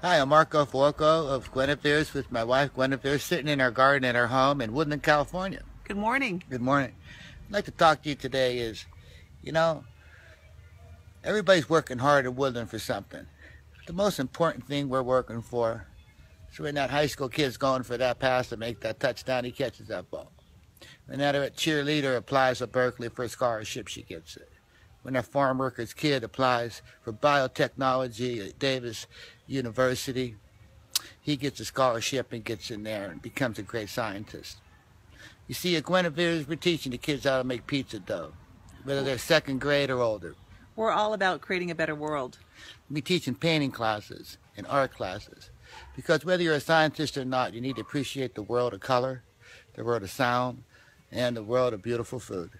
Hi, I'm Marco Fuoco of Guinevere's with my wife Guinevere, sitting in our garden at our home in Woodland, California. Good morning. Good morning. I'd like to talk to you today is, you know, everybody's working hard in Woodland for something. The most important thing we're working for is when that high school kid's going for that pass to make that touchdown, he catches that ball. When that uh, cheerleader applies at Berkeley for a scholarship, she gets it when a farm worker's kid applies for biotechnology at Davis University, he gets a scholarship and gets in there and becomes a great scientist. You see, at Guinevere's, we're teaching the kids how to make pizza dough, whether they're second grade or older. We're all about creating a better world. We teach in painting classes and art classes. Because whether you're a scientist or not, you need to appreciate the world of color, the world of sound, and the world of beautiful food.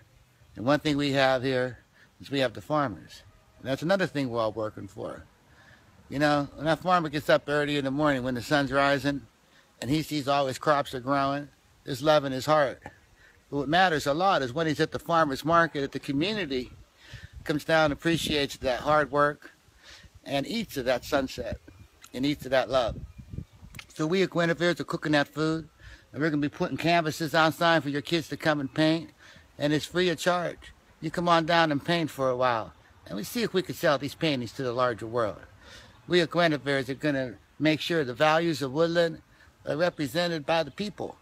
And one thing we have here is we have the farmers. And that's another thing we're all working for. You know, when that farmer gets up early in the morning when the sun's rising and he sees all his crops are growing, there's love in his heart. But what matters a lot is when he's at the farmer's market, at the community comes down and appreciates that hard work and eats of that sunset and eats of that love. So we at Guinevere's are cooking that food and we're going to be putting canvases outside for your kids to come and paint and it's free of charge you come on down and paint for a while, and we see if we can sell these paintings to the larger world. We at Guinevere's are going to make sure the values of Woodland are represented by the people,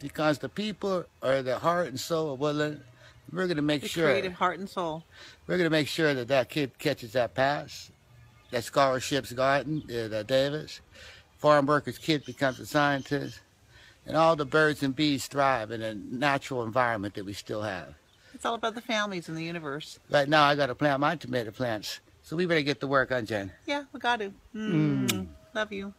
because the people are the heart and soul of Woodland. We're going to make the sure creative heart and soul. We're going to make sure that that kid catches that pass, that scholarship's gotten at uh, Davis, farm worker's kid becomes a scientist, and all the birds and bees thrive in a natural environment that we still have. It's all about the families in the universe. Right now, I got to plant my tomato plants. So we better get to work, huh, Jen? Yeah, we got to. Mm. Mm. Love you.